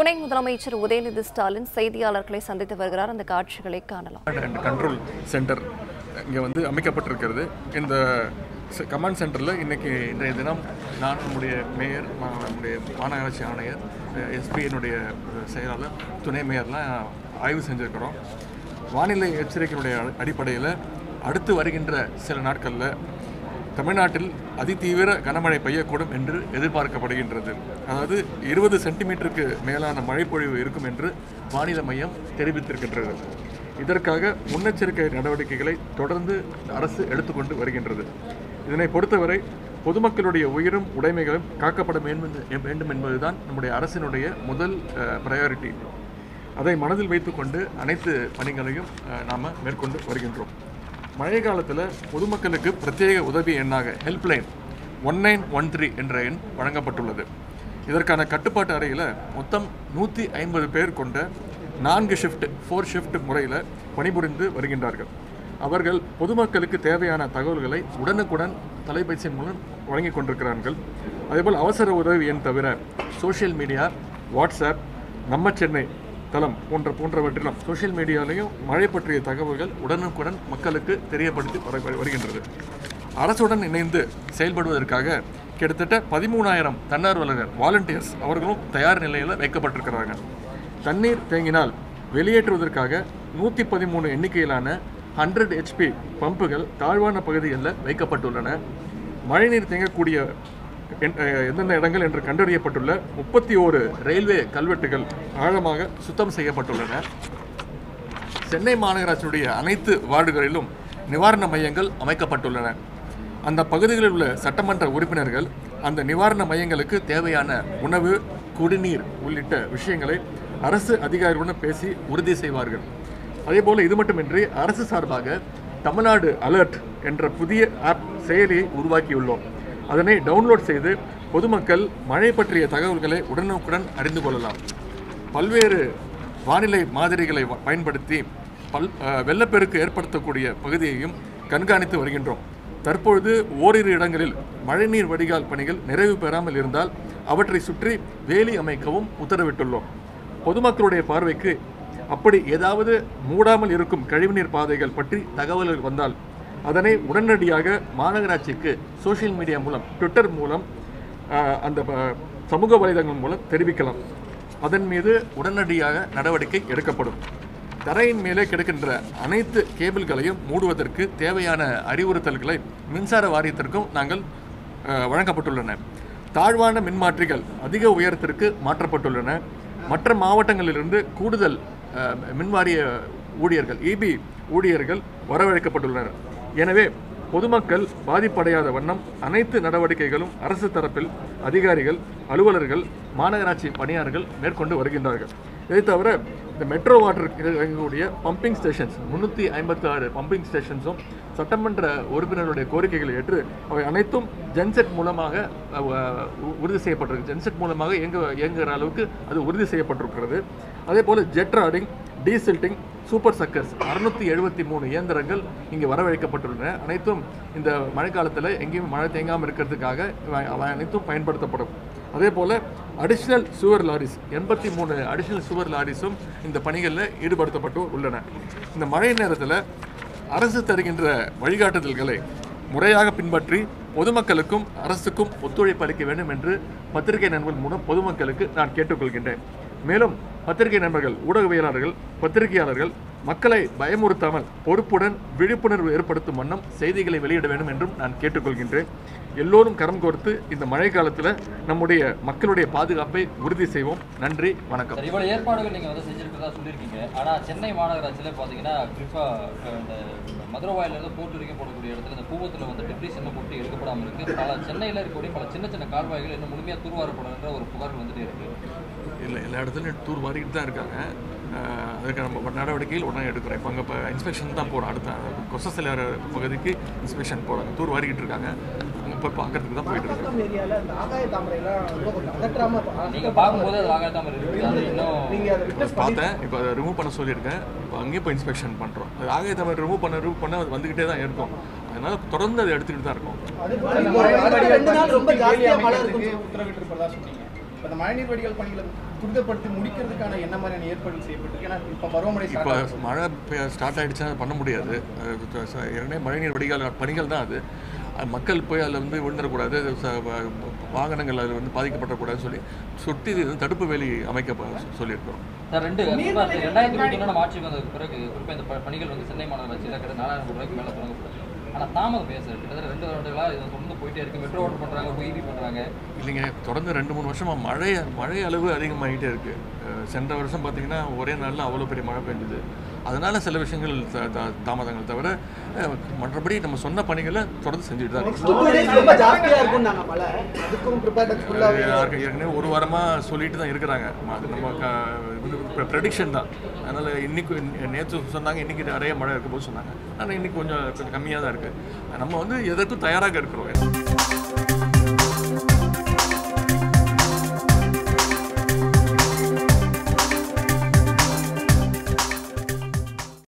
துணை முதலமைச்சர் உதயநிதி ஸ்டாலின் செய்தியாளர்களை சந்தித்து வருகிறார். அந்த காட்சிகளை காணலாம். கண்ட்ரோல் சென்டர் இங்கே வந்து அமைக்கப்பட்டிருக்கிறது. இந்த கமாண்ட் சென்டரில் இன்றைக்கி இன்றைய தினம் நான் நம்முடைய மேயர் நம்முடைய மாநகராட்சி ஆணையர் எஸ்பி என்னுடைய செயலாளர் துணை மேயர்லாம் ஆய்வு செஞ்சுருக்கிறோம். வானிலை எச்சரிக்கையினுடைய அடிப்படையில் அடுத்து வருகின்ற சில நாட்களில் தமிழ்நாட்டில் அதிதீவிர கனமழை பெய்யக்கூடும் என்று எதிர்பார்க்கப்படுகின்றது. அதாவது இருபது சென்டிமீட்டருக்கு மேலான மழைப்பொழிவு இருக்கும் என்று வானிலை மையம் தெரிவித்திருக்கின்றது. இதற்காக முன்னெச்சரிக்கை நடவடிக்கைகளை தொடர்ந்து அரசு எடுத்துக்கொண்டு வருகின்றது. இதனை பொறுத்தவரை பொதுமக்களுடைய உயிரும் உடைமைகளும் காக்கப்பட வேண்டும் என்று- வேண்டும் என்பதுதான் நம்முடைய அரசினுடைய முதல் ப்ரையாரிட்டி அதை மனதில் வைத்துக்கொண்டு அனைத்து பணிகளையும் நாம் மேற்கொண்டு வருகின்றோம். மழை காலத்தில் பொதுமக்களுக்கு பிரத்யேக உதவி எண்ணாக helpline one nine one three என்ற எண் வழங்கப்பட்டுள்ளது. இதற்கான கட்டுப்பாட்டு அறையில் மொத்தம் நூற்றி ஐம்பது பேர் கொண்ட நான்கு ஷிஃப்ட் ஃபோர் ஷிஃப்ட் முறையில் பணிபுரிந்து வருகின்றார்கள். அவர்கள் பொதுமக்களுக்கு தேவையான தகவல்களை உடனுக்குடன் தொலைபேசி மூலம் வழங்கிக் கொண்டிருக்கிறார்கள். அதேபோல் அவசர உதவி எண் தவிர சோஷியல் மீடியா வாட்ஸ்அப் நம்ம சென்னை தளம் போன்ற போன்றவற்றிலும் சோஷியல் மீடியாலையும் மழை பற்றிய தகவல்கள் உடனுக்குடன் மக்களுக்கு தெரியப்படுத்தி வர- வருகின்றது. அரசுடன் இணைந்து செயல்படுவதற்காக கிட்டத்தட்ட பதிமூணாயிரம் தன்னார்வலர்கள் வாலண்டியர்ஸ் அவர்களும் தயார் நிலையில் வைக்கப்பட்டிருக்கிறாங்க. தண்ணீர் தேங்கினால் வெளியேற்றுவதற்காக நூற்றி பதிமூணு எண்ணிக்கையிலான ஹண்ட்ரட் ஹெச்பி பம்புகள் தாழ்வான பகுதிகளில் வைக்கப்பட்டுள்ளன. மழைநீர் தேங்கக்கூடிய எந்தெந்த இடங்கள் என்று கண்டறியப்பட்டுள்ள முப்பத்தி ஓரு ரயில்வே கல்வெட்டுகள் ஆழமாக சுத்தம் செய்யப்பட்டுள்ளன. சென்னை மாநகராட்சியுடைய அனைத்து வார்டுகளிலும் நிவாரண மையங்கள் அமைக்கப்பட்டுள்ளன. அந்த பகுதிகளில் உள்ள சட்டமன்ற உறுப்பினர்கள் அந்த நிவாரண மையங்களுக்கு தேவையான உணவு குடிநீர் உள்ளிட்ட விஷயங்களை அரசு அதிகாரிகளுடன் பேசி உறுதி செய்வார்கள். அதேபோல் இது மட்டுமின்றி அரசு சார்பாக தமிழ்நாடு அலர்ட் என்ற புதிய ஆப் செயலியை உருவாக்கியுள்ளோம். அதனை டவுன்லோட் செய்து பொதுமக்கள் மழை பற்றிய தகவல்களை உடனுக்குடன் அறிந்து கொள்ளலாம். பல்வேறு வானிலை மாதிரிகளை வ- பயன்படுத்தி பல் வெள்ளப்பெருக்கு ஏற்படுத்தக்கூடிய பகுதியையும் கண்காணித்து வருகின்றோம். தற்பொழுது ஓரிரு இடங்களில் மழைநீர் வடிகால் பணிகள் நிறைவு பெறாமல் இருந்தால் அவற்றை சுற்றி வேலி அமைக்கவும் உத்தரவிட்டுள்ளோம். பொதுமக்களுடைய பார்வைக்கு அப்படி ஏதாவது மூடாமல் இருக்கும் கழிவுநீர் பாதைகள் பற்றி தகவல்கள் வந்தால் அதனை உடனடியாக மாநகராட்சிக்கு சோஷியல் மீடியா மூலம் ட்விட்டர் மூலம் அந்த ப- சமூக வலைதளங்கள் மூலம் தெரிவிக்கலாம். அதன் மீது உடனடியாக நடவடிக்கை எடுக்கப்படும். தரையின் மேலே கிடக்கின்ற அனைத்து கேபிள்களையும் மூடுவதற்கு தேவையான அறிவுறுத்தல்களை மின்சார வாரியத்திற்கும் நாங்கள் வழங்கப்பட்டுள்ளன. தாழ்வான மின்மாற்றிகள் அதிக உயரத்திற்கு மாற்றப்பட்டுள்ளன. மற்ற மாவட்டங்களிலிருந்து கூடுதல் மின்வாரிய ஊழியர்கள் இபி ஊழியர்கள் வரவழைக்கப்பட்டுள்ளனர். எனவே பொதுமக்கள் பாதிப்படையாத வண்ணம் அனைத்து நடவடிக்கைகளும் அரசு தரப்பில் அதிகாரிகள் அலுவலர்கள் மாநகராட்சி பணியாளர்கள் மேற்கொண்டு வருகின்றார்கள். இதை தவிர இந்த மெட்ரோ வாட்டர் இயங்கக்கூடிய பம்பிங் ஸ்டேஷன்ஸ் முந்நூற்றி ஐம்பத்தி ஆறு பம்பிங் ஸ்டேஷன்ஸும் சட்டமன்ற உறுப்பினருடைய கோரிக்கைகளை ஏற்று அவை அனைத்தும் ஜென்செட் மூலமாக உறுதி செய்யப்பட்டிருக்கு. ஜென்செட் மூலமாக இயங்க இயங்குகிற அளவுக்கு அது உறுதி செய்யப்பட்டிருக்கிறது. அதே போல் jet rodding desilting super suckers. அறுநூற்றி எழுபத்தி மூணு இயந்திரங்கள் இங்கே வரவழைக்கப்பட்டுள்ளன. அனைத்தும் இந்த மழைக்காலத்தில் எங்கேயும் மழை தேங்காமல் இருக்கிறதுக்காக இவை அனைத்தும் பயன்படுத்தப்படும். அதே போல் அடிஷ்னல் சுவர் லாரிஸ் எண்பத்தி மூணு அடிஷ்னல் சுவர் லாரிஸும் இந்த பணிகளில் ஈடுபடுத்தப்பட்டு உள்ளன. இந்த மழை நேரத்தில் அரசு தருகின்ற வழிகாட்டுதல்களை முறையாக பின்பற்றி பொதுமக்களுக்கும் அரசுக்கும் ஒத்துழைப்பு அளிக்க வேண்டும் என்று பத்திரிகை நண்பர்கள் மூலம் பொதுமக்களுக்கு நான் கேட்டுக்கொள்கின்றேன். மேலும் பத்திரிகை நண்பர்கள் ஊடகவியலாளர்கள் பத்திரிகையாளர்கள் மக்களை பயமுறுத்தாமல் பொறுப்புடன் விழிப்புணர்வு ஏற்படுத்தும் வண்ணம் செய்திகளை வெளியிட வேண்டும் என்றும் நான் கேட்டுக்கொள்கின்றேன். எல்லோரும் கரம் கோர்த்து இந்த மழை காலத்தில் நம்முடைய மக்களுடைய பாதுகாப்பை உறுதி செய்வோம். நன்றி வணக்கம். சார் இவ்வளவு ஏற்பாடுகள் நீங்கள் வந்து செஞ்சிருக்கிறதா சொல்லியிருக்கீங்க. ஆனால் சென்னை மாநகராட்சியில் பார்த்தீங்கன்னா குறிப்பாக இந்த மதுரவாயிலிருந்து போட்டு வரைக்கும் போடக்கூடிய இடத்துல இந்த கூவத்தில் வந்து டெப்ரிஸ் இன்னும் போட்டு எடுக்கப்படாமல் இருக்கு. பல சென்னையில் இருக்கக்கூடிய பல சின்ன சின்ன கால்வாய்கள் இன்னும் முழுமையா தூர்வாரப்படணுன்ற ஒரு புகார் வந்துட்டு இருக்கு. இல்லை எல்லா இடத்துலையும் டூர் வாரிக்கிட்டு தான் இருக்காங்க அதுக்கு நம்ம நடவடிக்கைகள் உடனே எடுக்கிறோம் இப்போ அங்கே இப்போ இன்ஸ்பெக்ஷன் தான் போகிறோம் அடுத்த கொசசிலார பகுதிக்கு இன்ஸ்பெக்ஷன் போகிறாங்க டூர் வாரிக்கிட்டு இருக்காங்க அங்கே போய் பார்க்கறதுக்கு தான் போயிட்டு இருக்காங்க பார்த்தேன் இப்போ அதை ரிமூவ் பண்ண சொல்லியிருக்கேன் இப்போ அங்கேயும் இப்போ இன்ஸ்பெக்ஷன் பண்ணுறோம் அது ஆகாய தமிழ் ரிமூவ் பண்ண ரிமூவ் பண்ண அது வந்துக்கிட்டே தான் இருக்கும் அதனால தொடர்ந்து அதை எடுத்துக்கிட்டு தான் இருக்கும் இப்போ இந்த மழைநீர் வடிகால் பணிகளை துரிதப்படுத்தி முடிக்கிறதுக்கான என்ன மாதிரியான ஏற்பாடுகள் செய்யப்பட்டிருக்கு? ஏன்னா இப்போ பருவமழை இப்போ. மழை ஸ்டார்ட் ஆகிடுச்சுன்னா பண்ண முடியாது. ஏற்கனவே மழைநீர் வடிகால் பணிகள் தான் அது. மக்கள் போய் அதில் வந்து விழுந்துடக்கூடாது. வாகனங்கள் அதில் வந்து பாதிக்கப்படக்கூடாதுன்னு சொல்லி சுற்றி இது தடுப்பு வேலி அமைக்க சொல்லியிருக்கிறோம். சார் ரெண்டு ரெண்டாயிரத்தி இருபத்தி ஒன்று ஆட்சிக்கு வந்ததுக்கு பிறகு குறிப்பாக இந்த ப- பணிகள் வந்து சென்னை மாநகராட்சியில் கிட்ட நாலாயிரம் ரூபாய்க்கு மேலே தொடங்கப்பட்டது ஆனால் தாமதம் பேச கிட்டத்தட்ட ரெண்டு வருடங்களாக இதை தொடர்ந்து போயிட்டே இருக்கு. மெட்ரோ ஓட்டு பண்ணுறாங்க ஒய்வி பண்ணுறாங்க இல்லைங்க தொடர்ந்து ரெண்டு மூணு வருஷமாக மழை மழை அளவு அதிகமாகிட்டே இருக்குது சென்ற வருஷம் பார்த்தீங்கன்னா ஒரே நாளில் அவ்வளோ பெரிய மழை பெஞ்சுது. அதனால சில விஷயங்கள் தாமதங்கள் தவிர மற்றபடி நம்ம சொன்ன பணிகளை தொடர்ந்து செஞ்சுட்டு தான் இருக்கோம். இருக்கும் ஏற்கனவே ஒரு வாரமாக சொல்லிட்டு தான் இருக்கிறாங்க. நம்ம ப்ரெடிக்ஷன் தான். அதனால் இன்னைக்கு நேற்று சொன்னாங்க இன்னைக்கு நிறைய மழை இருக்க போது சொன்னாங்க. ஆனால் இன்னைக்கு கொஞ்சம் கொஞ்சம் கம்மியாக தான் இருக்குது நம்ம வந்து எதற்கும் தயாராக இருக்கிறோம்.